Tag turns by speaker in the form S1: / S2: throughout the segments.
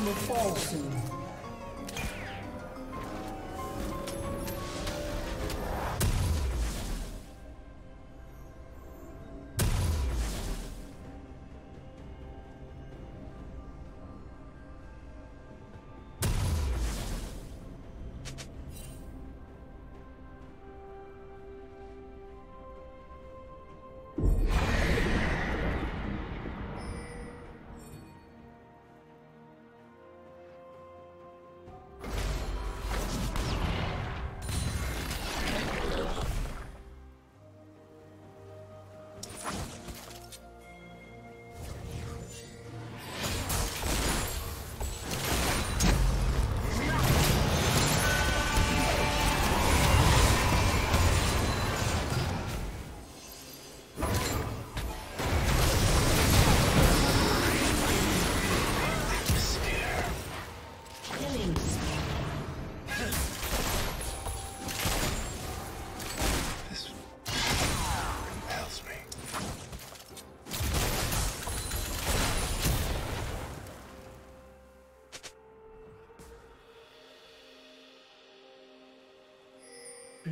S1: Turret plating will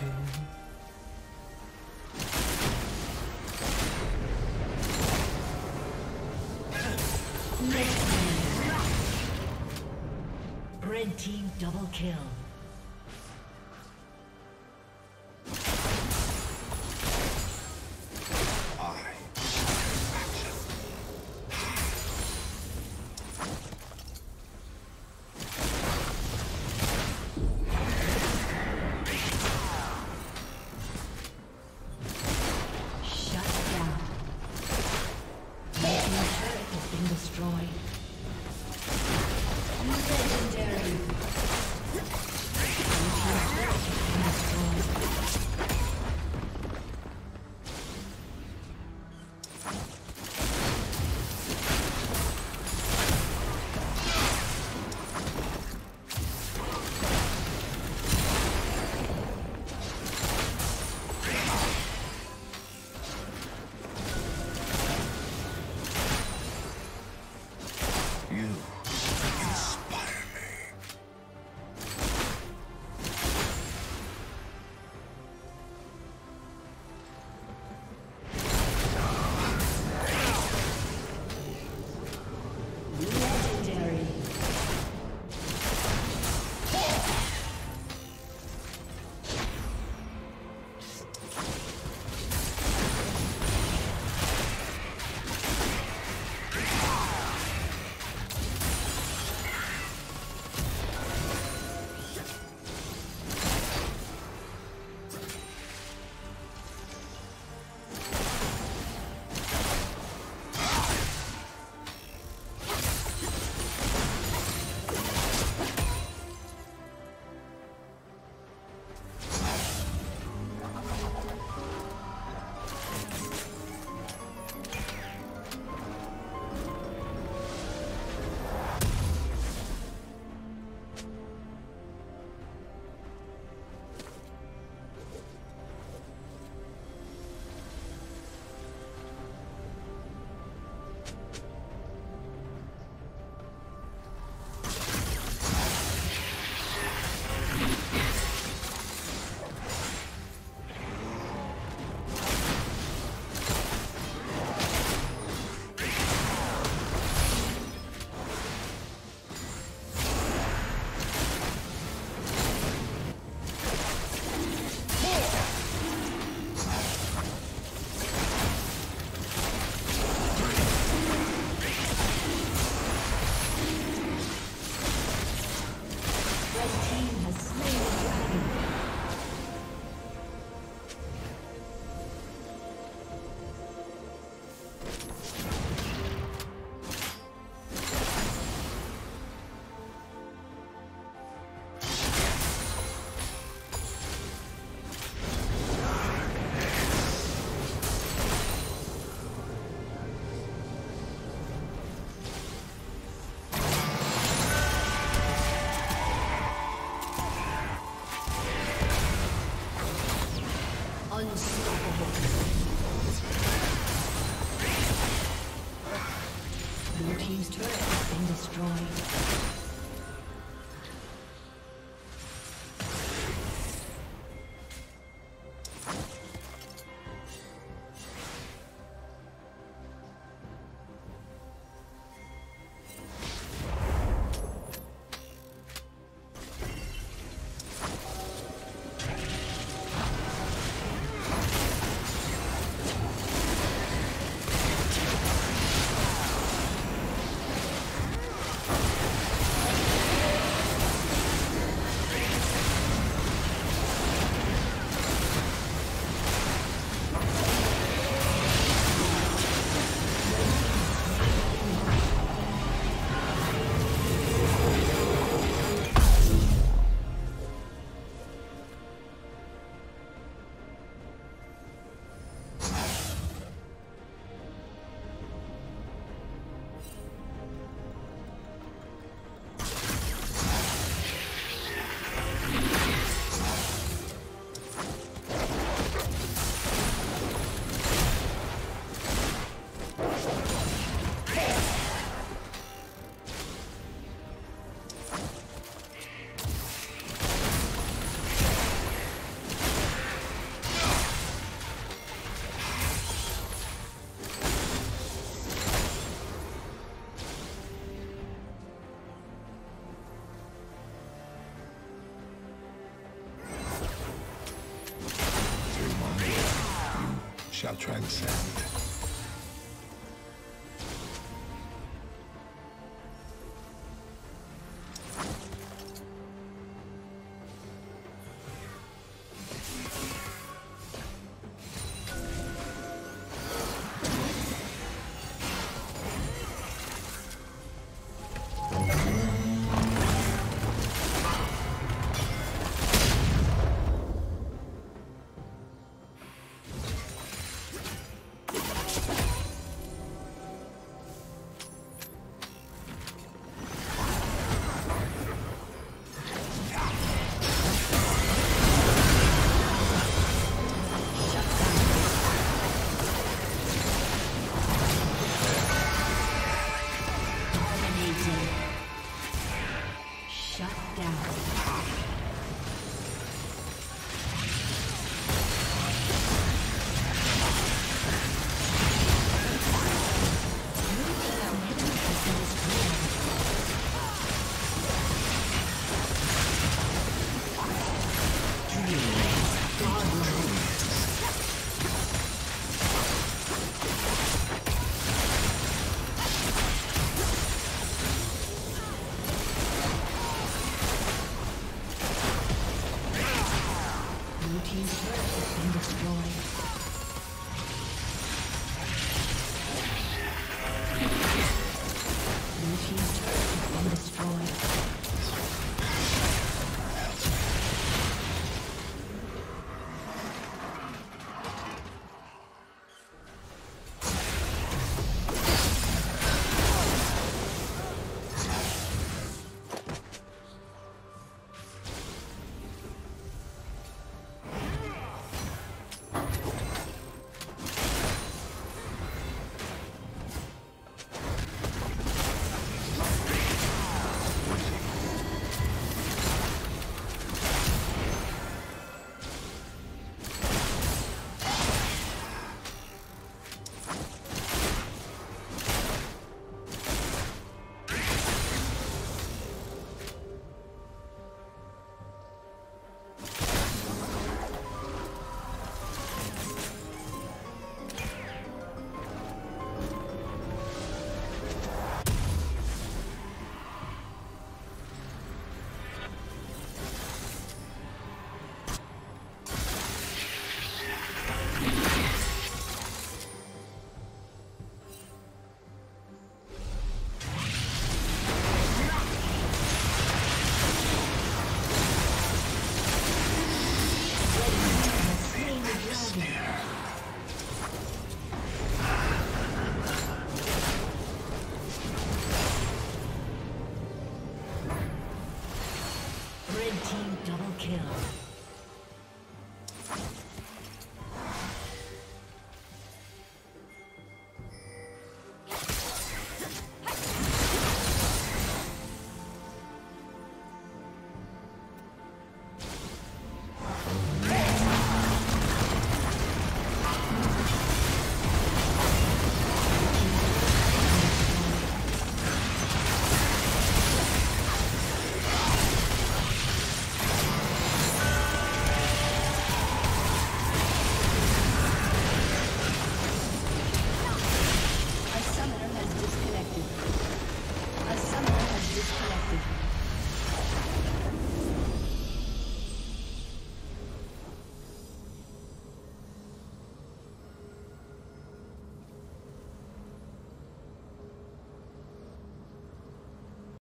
S1: Station. Red team double kill.
S2: Shall transcend.
S1: Blue